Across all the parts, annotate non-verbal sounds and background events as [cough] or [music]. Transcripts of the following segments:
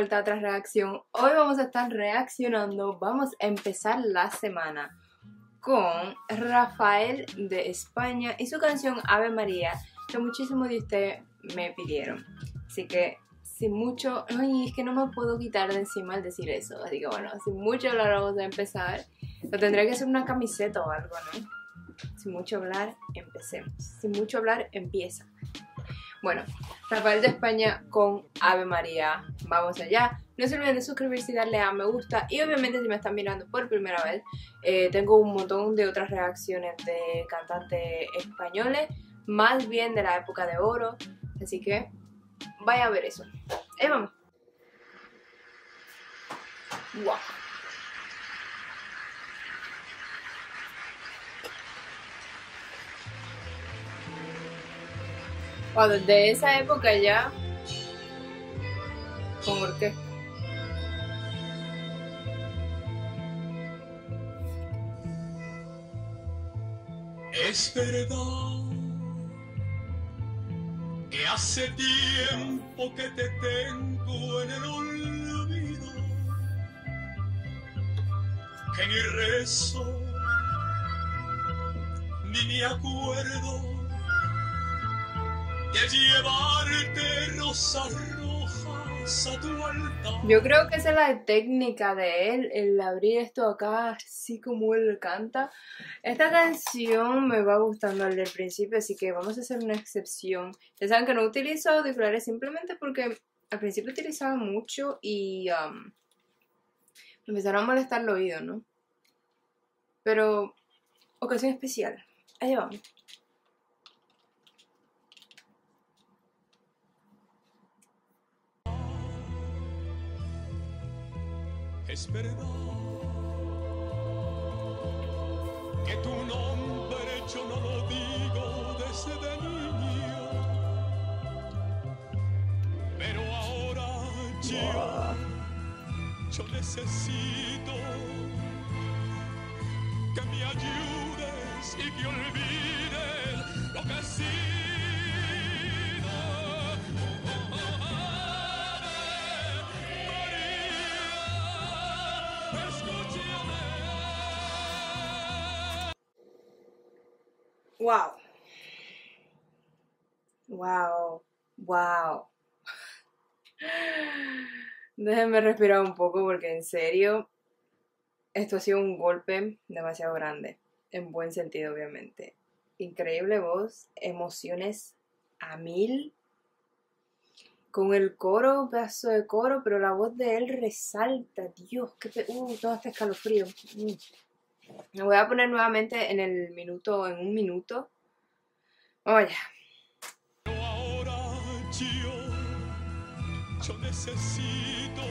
vuelta a otra reacción. Hoy vamos a estar reaccionando, vamos a empezar la semana con Rafael de España y su canción Ave María, que muchísimos de ustedes me pidieron. Así que sin mucho, ay, es que no me puedo quitar de encima al decir eso, así que bueno, sin mucho hablar vamos a empezar. Lo tendré que hacer una camiseta o algo, ¿no? Sin mucho hablar, empecemos. Sin mucho hablar, empieza. Bueno, Rafael de España con Ave María. Vamos allá. No se olviden de suscribirse y darle a me gusta. Y obviamente si me están mirando por primera vez, eh, tengo un montón de otras reacciones de cantantes españoles, más bien de la época de oro. Así que vaya a ver eso. Ahí vamos. Wow. Wow, desde esa época ya con orquesta. Es verdad que hace tiempo que te tengo en el olvido, que ni rezo, ni me acuerdo llevarte rosas rojas a tu altar. Yo creo que esa es la técnica de él, el abrir esto acá, así como él canta. Esta canción me va gustando desde el principio, así que vamos a hacer una excepción. Ya saben que no utilizo auriculares simplemente porque al principio utilizaba mucho y um, me empezaron a molestar el oído, ¿no? Pero, ocasión especial. Ahí vamos. Es verdad que tu nombre yo no lo digo desde niño, pero ahora yo, yo necesito que me ayudes y que olvides lo que he Wow. Wow. Wow. [laughs] Déjenme respirar un poco porque en serio esto ha sido un golpe demasiado grande. En buen sentido, obviamente. Increíble voz, emociones a mil. Con el coro, pedazo de coro, pero la voz de él resalta. Dios, qué pe- Uh, todo este escalofrío. Mm. Me voy a poner nuevamente en el minuto, en un minuto. Vamos allá. Ahora yo, yo necesito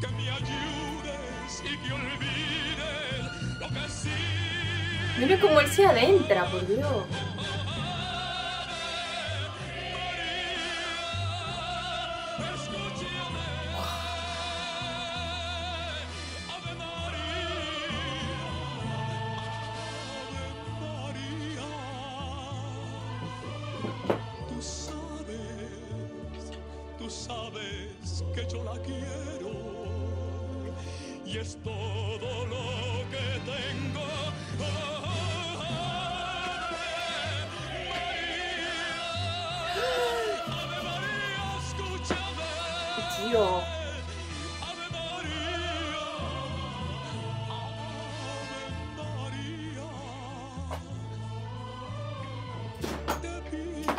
que me ayudes y que olvides lo que sido. Mira cómo él se adentra, por Dios. Que yo la quiero y es todo lo que tengo. Ave María, escúchame. Tío. Ave María, Ave María, te pido,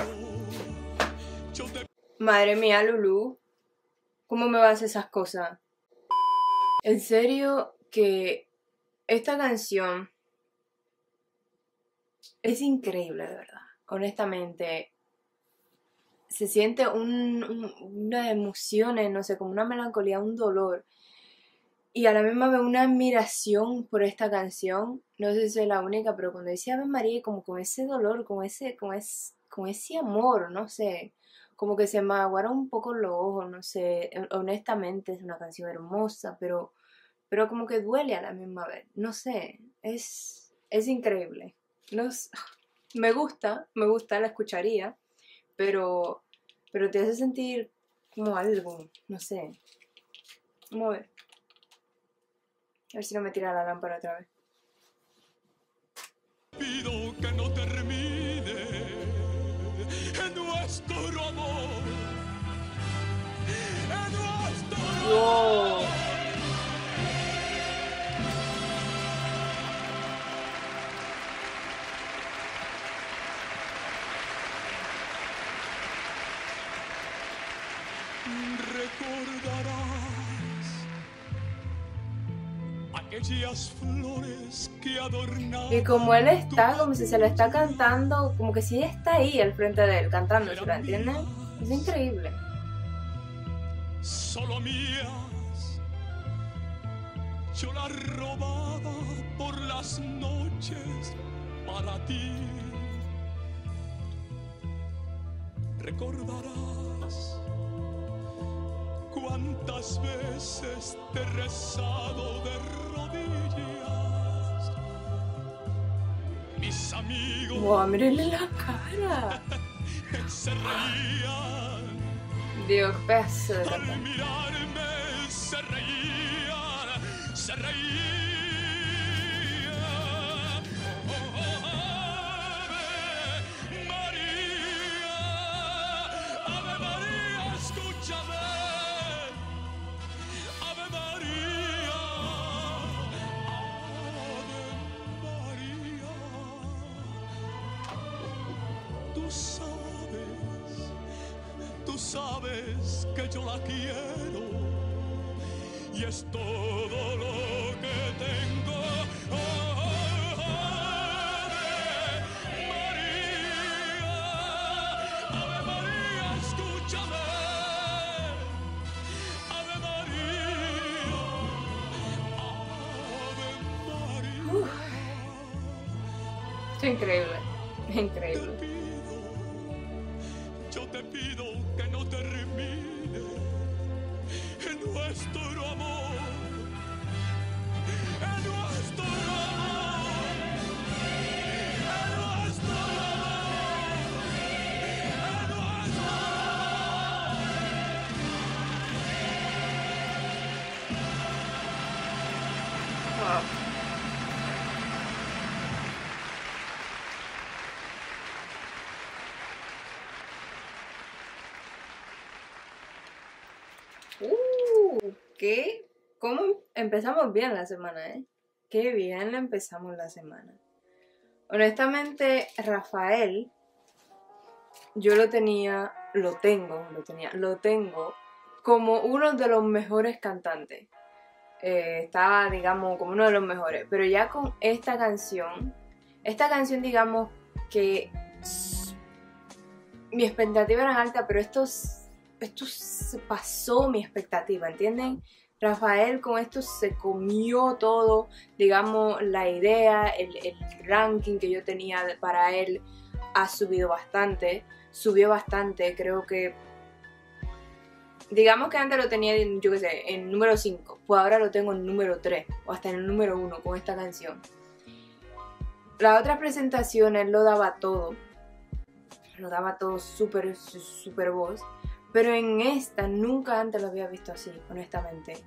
yo te Madre mía, Lulu. ¿Cómo me vas esas cosas? En serio que esta canción es increíble, de verdad. Honestamente. Se siente un, un- unas emociones, no sé, como una melancolía, un dolor. Y a la misma vez una admiración por esta canción. No sé si soy la única, pero cuando decía Ave María, como con ese dolor, con ese, con ese, con ese amor, no sé como que se me aguaron un poco los ojos, no sé, honestamente es una canción hermosa, pero, pero como que duele a la misma vez, no sé, es, es increíble. No [laughs] me gusta, me gusta, la escucharía, pero, pero te hace sentir como algo, no sé. Vamos a ver. A ver si no me tira la lámpara otra vez. Y como él está, como si se le está cantando, como que ella está ahí al frente de él, cantando, ¿se lo entienden? Es increíble. solo mías. Yo las robaba por las noches para ti. Recordarás cuántas veces te he rezado de rodillas. Mis amigos Wow, mírenle la cara. [laughs] se reían. Dios, de Al mirarme se reían, se reían. Sabes que yo la quiero y es todo lo que tengo. María, Ave María, escúchame. Ave María, Ave María. Es increíble. Increíble. Nuestro amor, ¿qué? ¿Cómo empezamos bien la semana, eh? Qué bien empezamos la semana. Honestamente, Rafael, yo lo tenía, lo tengo, lo tenía, lo tengo como uno de los mejores cantantes. Eh, estaba, digamos, como uno de los mejores. Pero ya con esta canción, esta canción, digamos, que mi expectativa era alta, pero esto, s- esto se pasó mi expectativa, ¿entienden? Rafael con esto se comió todo, digamos, la idea, el, el ranking que yo tenía para él ha subido bastante, subió bastante, creo que digamos que antes lo tenía, en, yo qué sé, en número 5, pues ahora lo tengo en número 3 o hasta en el número 1 con esta canción. Las otras presentaciones lo daba todo, lo daba todo súper, súper voz, pero en esta nunca antes lo había visto así, honestamente.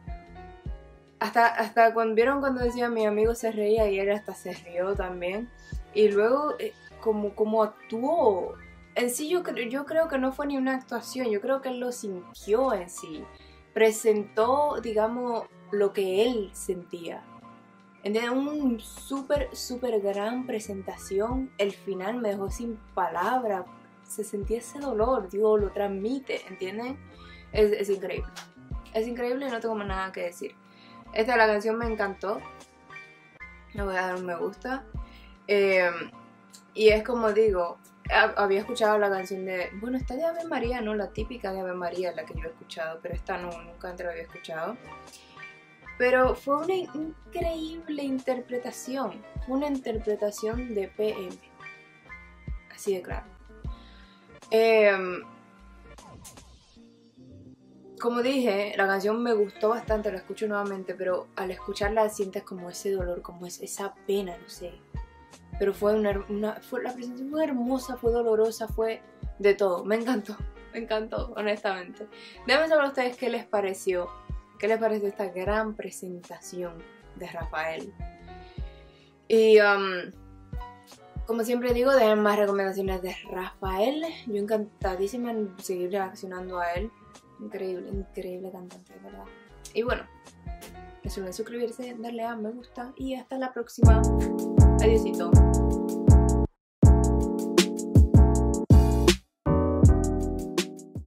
Hasta, hasta cuando vieron cuando decía mi amigo se reía y él hasta se rió también. Y luego, eh, como, como actuó, en sí yo, yo creo que no fue ni una actuación, yo creo que él lo sintió en sí. Presentó, digamos, lo que él sentía. ¿Entiendes? Un súper, súper gran presentación. El final me dejó sin palabras. Se sentía ese dolor, digo, lo transmite, ¿entienden? Es, es increíble. Es increíble y no tengo más nada que decir. Esta la canción me encantó. Le voy a dar un me gusta. Eh, y es como digo, ha- había escuchado la canción de. Bueno, esta de Ave María, no, la típica de Ave María, la que yo he escuchado, pero esta no, nunca antes la había escuchado. Pero fue una increíble interpretación. Una interpretación de PM. Así de claro. Em, como dije, la canción me gustó bastante, la escucho nuevamente, pero al escucharla sientes como ese dolor, como es- esa pena, no sé. Pero fue una, fue, la presentación fue hermosa, fue dolorosa, fue de todo. Me encantó, [laughs] me encantó, honestamente. Déjenme saber a ustedes qué les pareció, qué les pareció esta gran presentación de Rafael. Y um, como siempre digo, dejen más recomendaciones de Rafael. Yo encantadísima en seguir reaccionando a él. Increíble, increíble cantante, verdad. Y bueno, no se suscribirse, darle a me gusta y hasta la próxima. Adiósito.